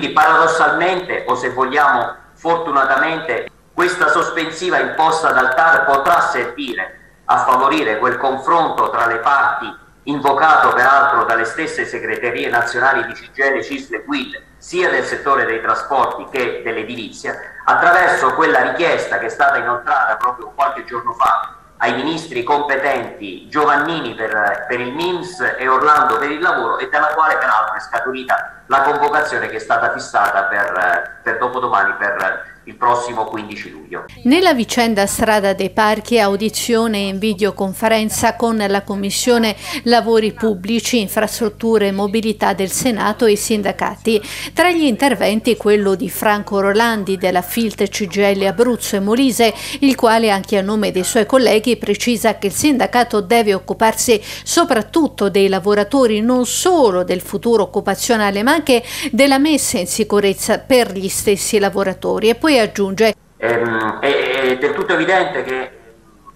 quindi paradossalmente o se vogliamo fortunatamente questa sospensiva imposta dal TAR potrà servire a favorire quel confronto tra le parti invocato peraltro dalle stesse segreterie nazionali di CGL, CISL e QUIL, sia del settore dei trasporti che dell'edilizia, attraverso quella richiesta che è stata inoltrata proprio qualche giorno fa ai ministri competenti Giovannini per, per, il MIMS e Orlando per il lavoro e dalla quale peraltro è scaturita la convocazione che è stata fissata per, per dopodomani per il prossimo 15 luglio. Nella vicenda Strada dei Parchi, audizione in videoconferenza con la Commissione Lavori Pubblici, Infrastrutture e Mobilità del Senato e i sindacati. Tra gli interventi quello di Franco Rolandi della Filt CGL Abruzzo e Molise, il quale anche a nome dei suoi colleghi precisa che il sindacato deve occuparsi soprattutto dei lavoratori, non solo del futuro occupazionale, ma anche della messa in sicurezza per gli stessi lavoratori. E poi aggiunge ehm, è, è del tutto evidente che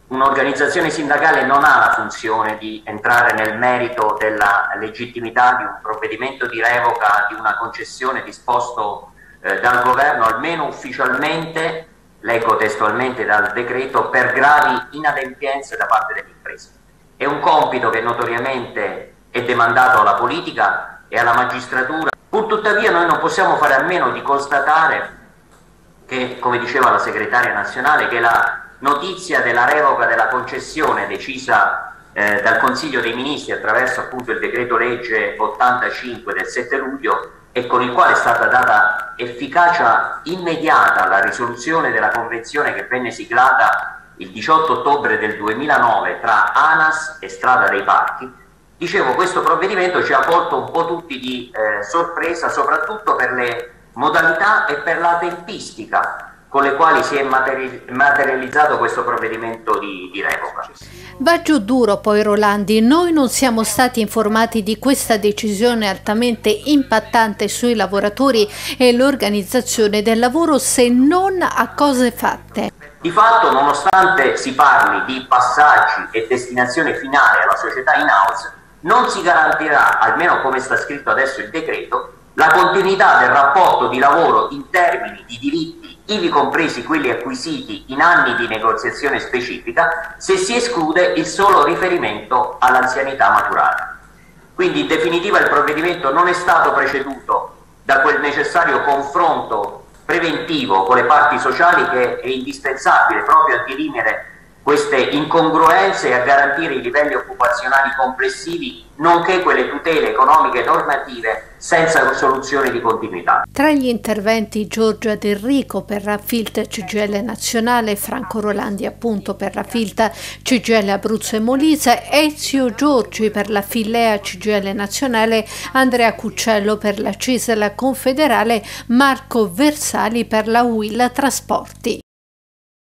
un'organizzazione sindacale non ha la funzione di entrare nel merito della legittimità di un provvedimento di revoca di una concessione disposto eh, dal governo, almeno ufficialmente, leggo testualmente dal decreto, per gravi inadempienze da parte delle imprese. È un compito che notoriamente è demandato alla politica e alla magistratura, pur tuttavia noi non possiamo fare a meno di constatare che, come diceva la segretaria nazionale, che la notizia della revoca della concessione decisa eh, dal Consiglio dei Ministri attraverso appunto il decreto legge 85 del 7 luglio e con il quale è stata data efficacia immediata alla risoluzione della convenzione che venne siglata il 18 ottobre del 2009 tra ANAS e Strada dei Parchi, dicevo questo provvedimento ci ha colto un po' tutti di eh, sorpresa soprattutto per le modalità e per la tempistica con le quali si è materializzato questo provvedimento di, di revoca. Va giù duro poi Rolandi, noi non siamo stati informati di questa decisione altamente impattante sui lavoratori e l'organizzazione del lavoro se non a cose fatte. Di fatto, nonostante si parli di passaggi e destinazione finale alla società in house, non si garantirà, almeno come sta scritto adesso il decreto, la continuità del rapporto di lavoro in termini di diritti, ivi compresi quelli acquisiti in anni di negoziazione specifica, se si esclude il solo riferimento all'anzianità maturata. Quindi in definitiva il provvedimento non è stato preceduto da quel necessario confronto preventivo con le parti sociali che è indispensabile proprio a dirimere queste incongruenze e a garantire i livelli occupazionali complessivi, nonché quelle tutele economiche e normative senza soluzioni di continuità. Tra gli interventi Giorgia Del Rico per la Filta CGL Nazionale, Franco Rolandi appunto per la Filta CGL Abruzzo e Molise, Ezio Giorgi per la Fillea CGL Nazionale, Andrea Cuccello per la Cisla Confederale, Marco Versali per la Will Trasporti.